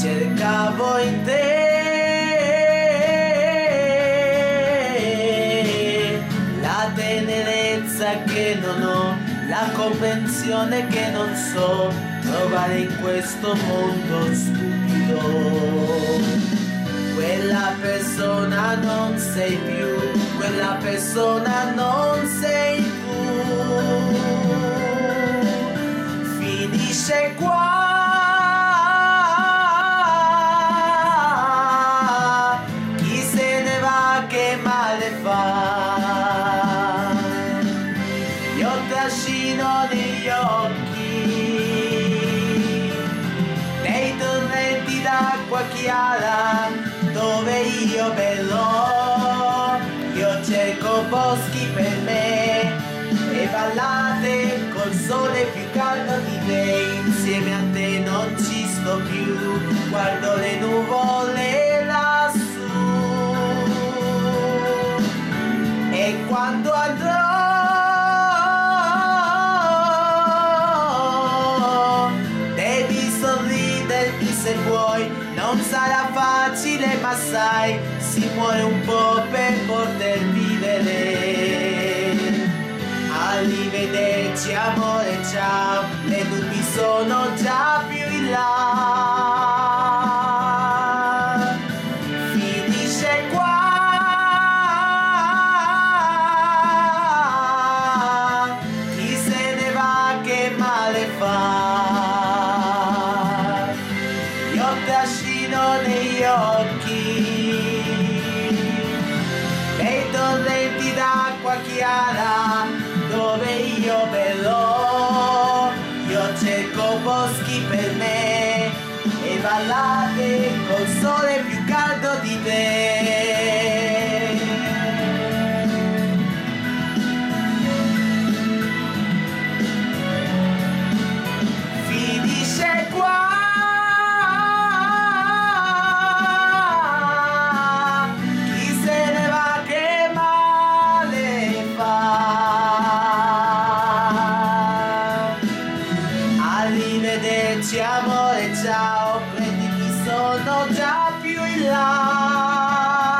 Cercavo in te la tenerezza che non ho, la convenzione che non so trovare in questo mondo stupido. Quella persona non sei più, quella persona non sei tu. Io trascino negli occhi. Nei torrenti d'acqua chiara dove io bello io cerco boschi per me. E ballate col sole più caldo di te insieme a te non ci sto più. Guardo le nuvole vuoi non sarà facile ma sai si muore un po' per poter vivere arrivederci amore ciao le nubi sono chiara dove io bello. Io cerco boschi per me e ballate col sole più caldo di te arrivederci amore ciao prenditi sono già più in là